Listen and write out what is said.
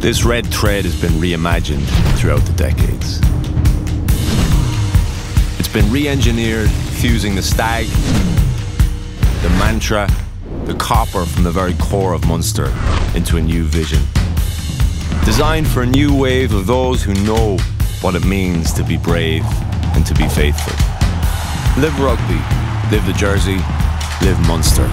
This red thread has been reimagined throughout the decades. It's been re engineered, fusing the stag, the mantra, the copper from the very core of Munster into a new vision. Designed for a new wave of those who know what it means to be brave and to be faithful. Live rugby, live the jersey, live Munster.